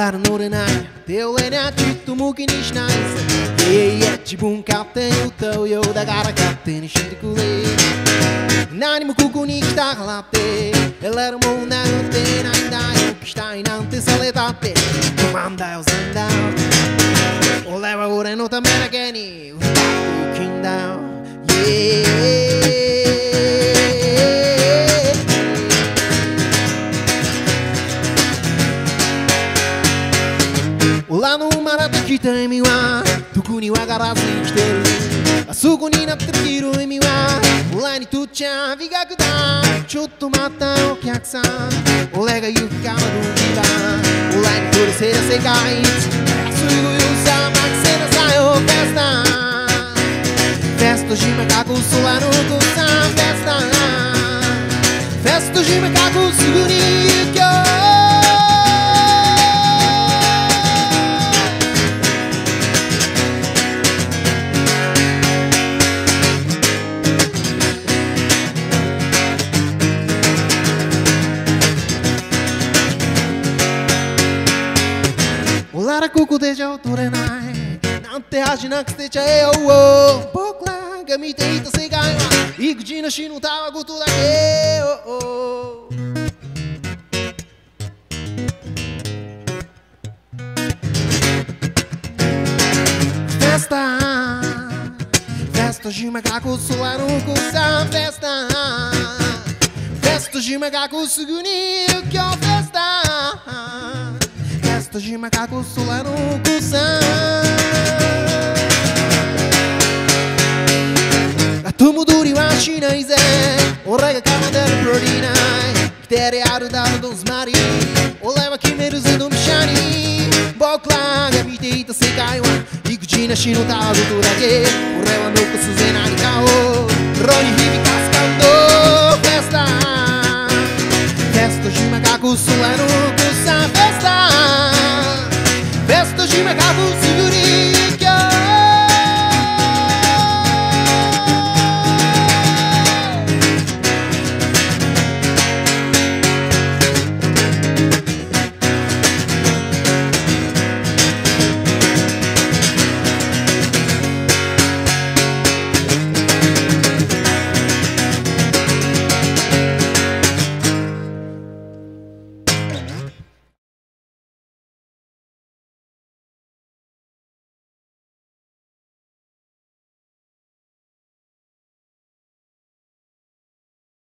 から乗れない。手をれにゃちっと向きにしない。ぜいやいや自分勝手に歌うよ。だから勝手にしてくれ。何もここに来たからって。得れるもんなんてないんだよ期待なんてされたって不満だよ全だ俺は俺のためだけに歌っていくんだよ。俺の生まれてきた意味は特にわからず生きてるあそこになってきる意味は俺にとっちゃ美学だちょっと待ったお客さん俺が行くからどには俺にとるせいだ世界すぐよさ任せなさいよフェスタフェスト島かこ空の子さんフェスタフェスト島かこすぐに俺らここでじゃ取れないなんて恥なく捨てちゃえよ僕らが見ていた世界は育児なしのたわごとだけよフェスタフェスト島がこそあの子 Festas de macaco solaram o cuzão A e é Zé. O Rega ze Ora ga kamadaru prorinai Kitere aru daru dozumari Ole wa kimeru ze no mishani Boku ra ga mite ita sekai wa Ikuchi nashi no tabuto dake Ore wa nokosu ze nani ka o Ro ni hibikasu kando Festa. Festas de macaco solaram o cuzão